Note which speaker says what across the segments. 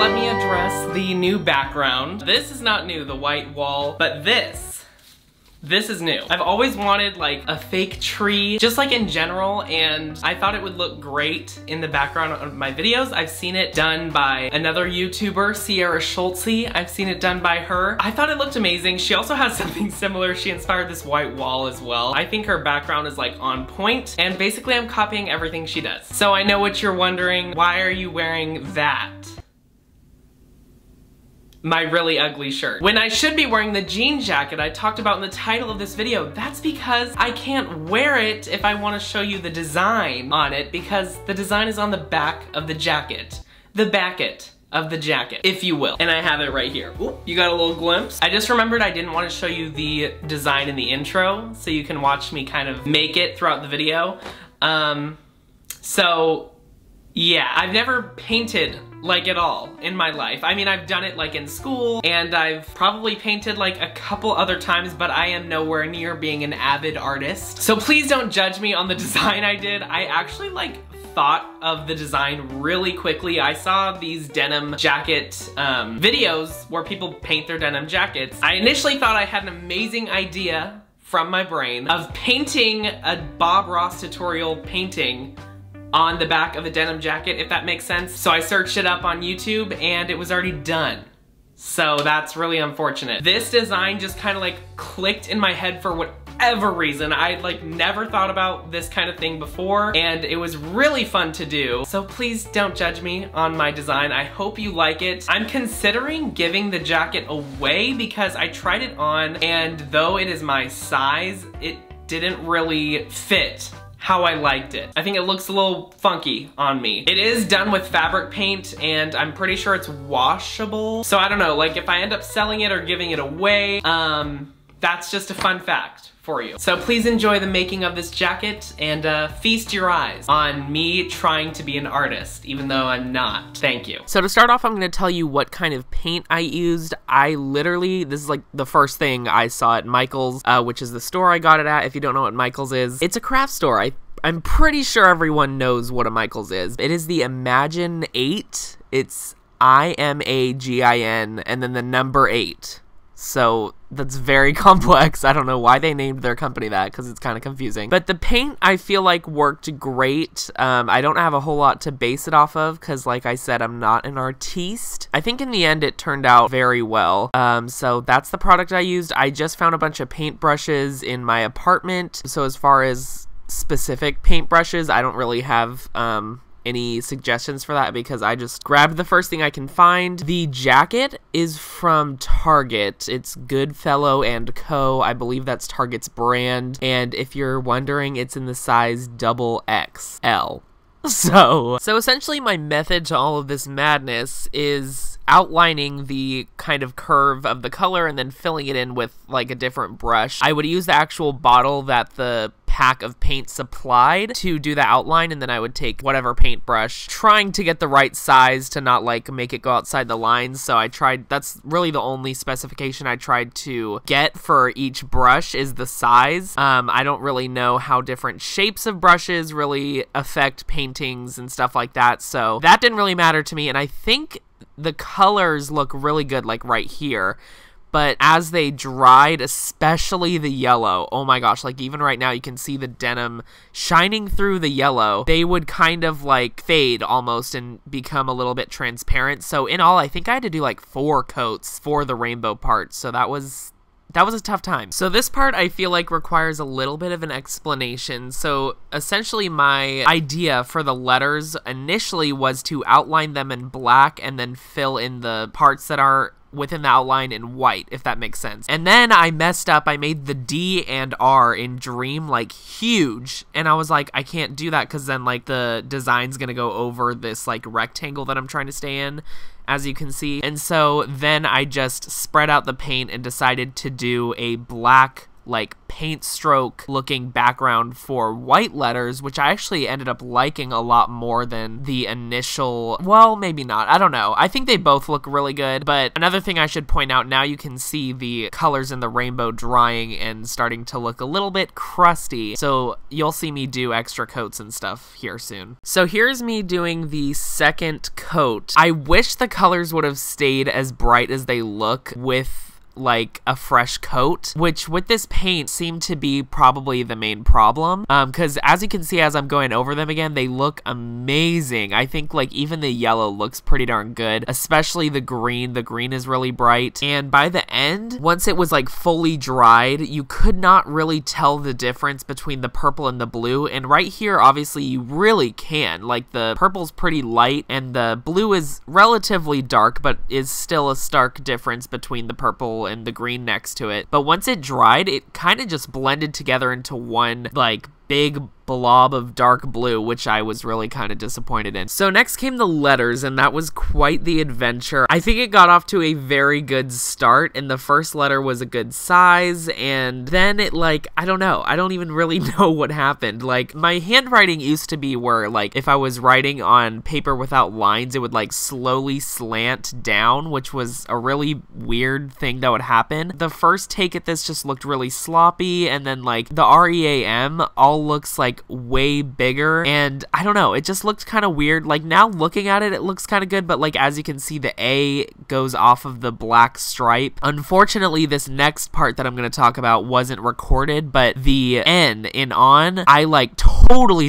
Speaker 1: let me address the new background. This is not new, the white wall, but this this is new. I've always wanted like a fake tree, just like in general, and I thought it would look great in the background of my videos. I've seen it done by another YouTuber, Sierra Schultzzie. I've seen it done by her. I thought it looked amazing. She also has something similar. She inspired this white wall as well. I think her background is like on point, and basically I'm copying everything she does. So I know what you're wondering, why are you wearing that? My really ugly shirt. When I should be wearing the jean jacket I talked about in the title of this video, that's because I can't wear it if I want to show you the design on it because the design is on the back of the jacket. The backet of the jacket, if you will. And I have it right here. Ooh, you got a little glimpse. I just remembered I didn't want to show you the design in the intro, so you can watch me kind of make it throughout the video. Um, so yeah, I've never painted like at all in my life. I mean, I've done it like in school and I've probably painted like a couple other times, but I am nowhere near being an avid artist. So please don't judge me on the design I did. I actually like thought of the design really quickly. I saw these denim jacket um, videos where people paint their denim jackets. I initially thought I had an amazing idea from my brain of painting a Bob Ross tutorial painting on the back of a denim jacket, if that makes sense. So I searched it up on YouTube and it was already done. So that's really unfortunate. This design just kind of like clicked in my head for whatever reason. I like never thought about this kind of thing before and it was really fun to do. So please don't judge me on my design. I hope you like it. I'm considering giving the jacket away because I tried it on and though it is my size, it didn't really fit how I liked it. I think it looks a little funky on me. It is done with fabric paint and I'm pretty sure it's washable. So I don't know, like if I end up selling it or giving it away, um, that's just a fun fact for you. So please enjoy the making of this jacket and uh, feast your eyes on me trying to be an artist, even though I'm not. Thank you. So to start off, I'm gonna tell you what kind of paint I used. I literally, this is like the first thing I saw at Michael's, uh, which is the store I got it at. If you don't know what Michael's is, it's a craft store. I I'm pretty sure everyone knows what a Michaels is. It is the Imagin8. It's I M A G I N and then the number 8. So that's very complex. I don't know why they named their company that because it's kind of confusing. But the paint I feel like worked great. Um, I don't have a whole lot to base it off of because, like I said, I'm not an artiste. I think in the end it turned out very well. Um, so that's the product I used. I just found a bunch of paint brushes in my apartment. So as far as specific paintbrushes, I don't really have um, any suggestions for that because I just grabbed the first thing I can find. The jacket is from Target. It's Goodfellow and Co. I believe that's Target's brand. And if you're wondering, it's in the size double XL. So, so essentially my method to all of this madness is outlining the kind of curve of the color and then filling it in with like a different brush. I would use the actual bottle that the pack of paint supplied to do the outline and then I would take whatever paintbrush trying to get the right size to not like make it go outside the lines. So I tried that's really the only specification I tried to get for each brush is the size. Um, I don't really know how different shapes of brushes really affect paintings and stuff like that. So that didn't really matter to me and I think the colors look really good like right here but as they dried, especially the yellow, oh my gosh, like even right now you can see the denim shining through the yellow. They would kind of like fade almost and become a little bit transparent. So in all, I think I had to do like four coats for the rainbow part. So that was that was a tough time. So this part I feel like requires a little bit of an explanation. So essentially my idea for the letters initially was to outline them in black and then fill in the parts that are within the outline in white, if that makes sense. And then I messed up. I made the D and R in Dream like huge. And I was like, I can't do that because then like the design's going to go over this like rectangle that I'm trying to stay in as you can see. And so then I just spread out the paint and decided to do a black like paint stroke looking background for white letters, which I actually ended up liking a lot more than the initial. Well, maybe not. I don't know. I think they both look really good. But another thing I should point out now you can see the colors in the rainbow drying and starting to look a little bit crusty. So you'll see me do extra coats and stuff here soon. So here's me doing the second coat. I wish the colors would have stayed as bright as they look with like a fresh coat, which with this paint seemed to be probably the main problem. Because um, as you can see, as I'm going over them again, they look amazing. I think like even the yellow looks pretty darn good, especially the green. The green is really bright. And by the end, once it was like fully dried, you could not really tell the difference between the purple and the blue. And right here, obviously, you really can. Like the purple's pretty light and the blue is relatively dark, but is still a stark difference between the purple and the green next to it. But once it dried, it kind of just blended together into one like big blob of dark blue, which I was really kind of disappointed in. So next came the letters, and that was quite the adventure. I think it got off to a very good start, and the first letter was a good size, and then it like, I don't know, I don't even really know what happened. Like, my handwriting used to be where, like, if I was writing on paper without lines, it would like slowly slant down, which was a really weird thing that would happen. The first take at this just looked really sloppy, and then like the REAM all looks like way bigger and I don't know, it just looked kind of weird. Like now looking at it, it looks kind of good, but like as you can see, the A goes off of the black stripe. Unfortunately, this next part that I'm going to talk about wasn't recorded, but the N in on, I like totally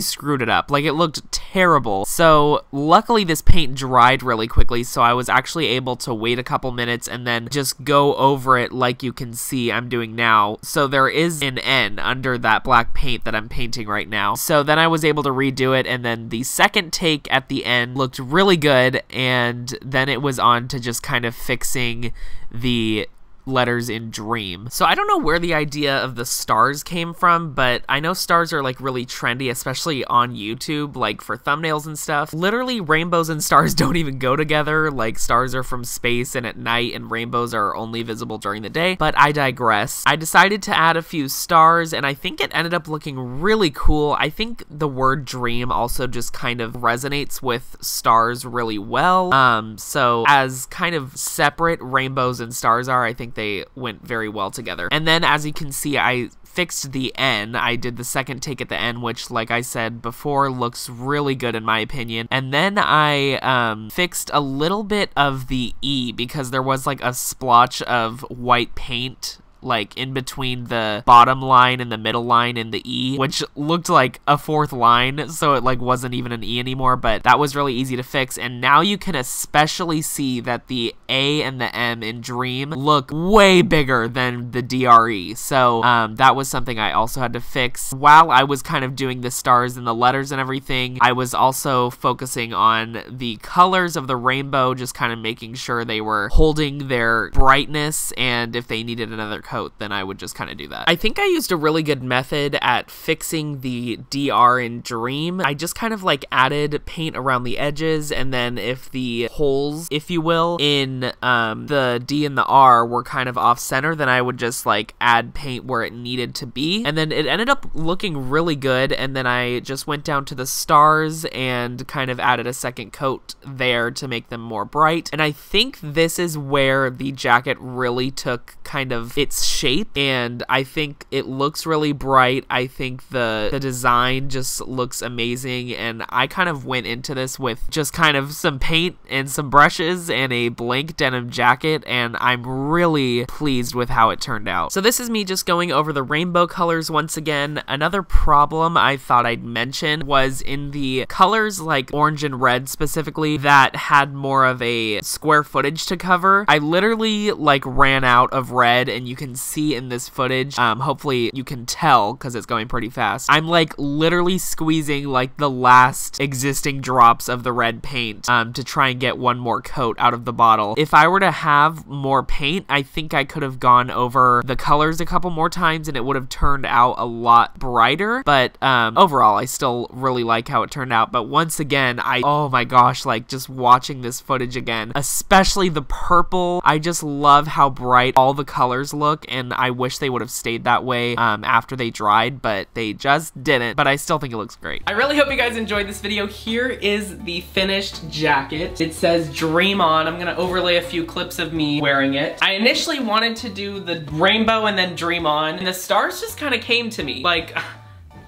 Speaker 1: screwed it up. Like it looked terrible. So luckily this paint dried really quickly, so I was actually able to wait a couple minutes and then just go over it like you can see I'm doing now. So there is an N under that black paint that I'm painting right now. So then I was able to redo it, and then the second take at the end looked really good, and then it was on to just kind of fixing the letters in Dream. So I don't know where the idea of the stars came from, but I know stars are like really trendy, especially on YouTube, like for thumbnails and stuff. Literally, rainbows and stars don't even go together. Like stars are from space and at night, and rainbows are only visible during the day. But I digress. I decided to add a few stars, and I think it ended up looking really cool. I think the word dream also just kind of resonates with stars really well. Um, so as kind of separate rainbows and stars are, I think think they went very well together. And then as you can see, I fixed the N. I did the second take at the N, which, like I said before, looks really good in my opinion. And then I um, fixed a little bit of the E because there was like a splotch of white paint like in between the bottom line and the middle line in the E, which looked like a fourth line, so it like wasn't even an E anymore, but that was really easy to fix. And now you can especially see that the A and the M in Dream look way bigger than the DRE. So um, that was something I also had to fix. While I was kind of doing the stars and the letters and everything, I was also focusing on the colors of the rainbow, just kind of making sure they were holding their brightness and if they needed another coat, then I would just kind of do that. I think I used a really good method at fixing the DR in Dream. I just kind of like added paint around the edges, and then if the holes, if you will, in um, the D and the R were kind of off center, then I would just like add paint where it needed to be. And then it ended up looking really good, and then I just went down to the stars and kind of added a second coat there to make them more bright. And I think this is where the jacket really took kind of its shape and I think it looks really bright. I think the the design just looks amazing and I kind of went into this with just kind of some paint and some brushes and a blank denim jacket and I'm really pleased with how it turned out. So this is me just going over the rainbow colors once again. Another problem I thought I'd mention was in the colors like orange and red specifically that had more of a square footage to cover. I literally like ran out of red and you can can see in this footage. Um, hopefully you can tell because it's going pretty fast. I'm like literally squeezing like the last existing drops of the red paint um, to try and get one more coat out of the bottle. If I were to have more paint, I think I could have gone over the colors a couple more times and it would have turned out a lot brighter. But um, overall, I still really like how it turned out. But once again, I, oh my gosh, like just watching this footage again, especially the purple, I just love how bright all the colors look look and I wish they would have stayed that way um, after they dried, but they just didn't. But I still think it looks great. I really hope you guys enjoyed this video. Here is the finished jacket. It says dream on. I'm gonna overlay a few clips of me wearing it. I initially wanted to do the rainbow and then dream on and the stars just kind of came to me. Like,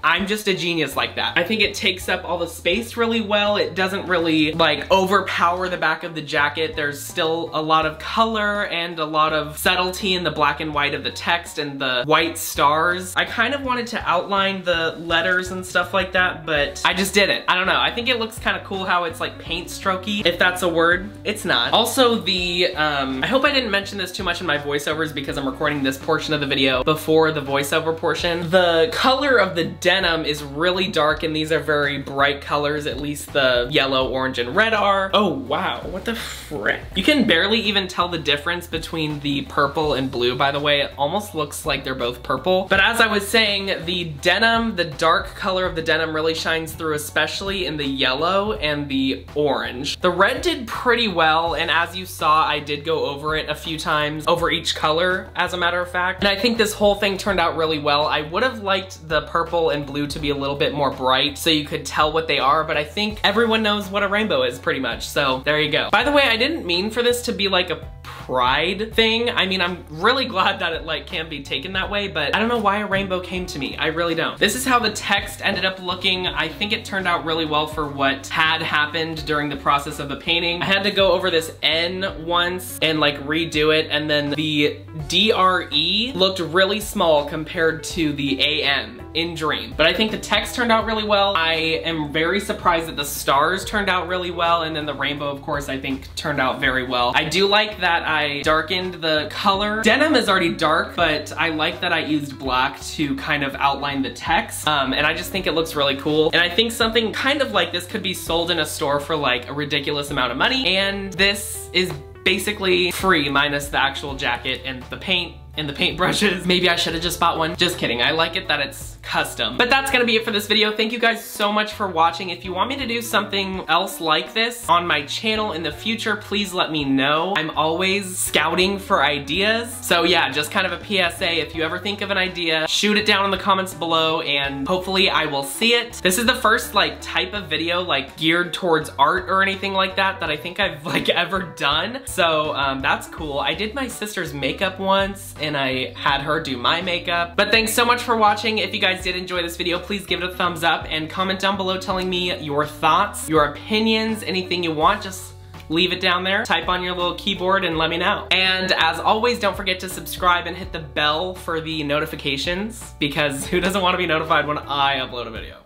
Speaker 1: I'm just a genius like that. I think it takes up all the space really well. It doesn't really like overpower the back of the jacket. There's still a lot of color and a lot of subtlety in the black and white of the text and the white stars. I kind of wanted to outline the letters and stuff like that, but I just didn't. I don't know. I think it looks kind of cool how it's like paint strokey, if that's a word. It's not. Also the, um, I hope I didn't mention this too much in my voiceovers because I'm recording this portion of the video before the voiceover portion. The color of the denim is really dark and these are very bright colors, at least the yellow, orange, and red are. Oh wow, what the frick? You can barely even tell the difference between the purple and blue, by the way. It almost looks like they're both purple. But as I was saying, the denim, the dark color of the denim really shines through, especially in the yellow and the orange. The red did pretty well, and as you saw, I did go over it a few times, over each color, as a matter of fact. And I think this whole thing turned out really well. I would have liked the purple and blue to be a little bit more bright so you could tell what they are, but I think everyone knows what a rainbow is pretty much, so there you go. By the way, I didn't mean for this to be like a pride thing. I mean, I'm really glad that it like can be taken that way, but I don't know why a rainbow came to me. I really don't. This is how the text ended up looking. I think it turned out really well for what had happened during the process of the painting. I had to go over this N once and like redo it, and then the DRE looked really small compared to the AM in Dream. But I think the text turned out really well. I am very surprised that the stars turned out really well, and then the rainbow, of course, I think turned out very well. I do like that I darkened the color. Denim is already dark, but I like that I used black to kind of outline the text, um, and I just think it looks really cool. And I think something kind of like this could be sold in a store for like a ridiculous amount of money, and this is basically free minus the actual jacket and the paint and the paintbrushes. Maybe I should have just bought one. Just kidding. I like it that it's custom. But that's gonna be it for this video. Thank you guys so much for watching. If you want me to do something else like this on my channel in the future, please let me know. I'm always scouting for ideas. So yeah, just kind of a PSA. If you ever think of an idea, shoot it down in the comments below and hopefully I will see it. This is the first like type of video like geared towards art or anything like that that I think I've like ever done. So um, that's cool. I did my sister's makeup once and I had her do my makeup. But thanks so much for watching. If you guys did enjoy this video, please give it a thumbs up and comment down below telling me your thoughts, your opinions, anything you want. Just leave it down there, type on your little keyboard and let me know. And as always, don't forget to subscribe and hit the bell for the notifications because who doesn't want to be notified when I upload a video?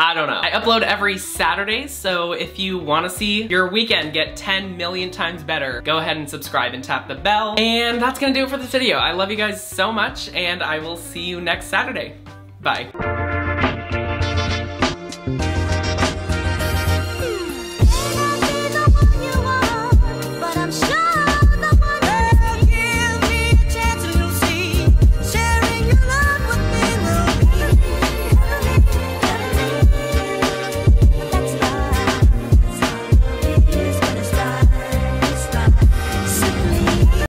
Speaker 1: I don't know. I upload every Saturday, so if you wanna see your weekend get 10 million times better, go ahead and subscribe and tap the bell. And that's gonna do it for this video. I love you guys so much, and I will see you next Saturday. Bye.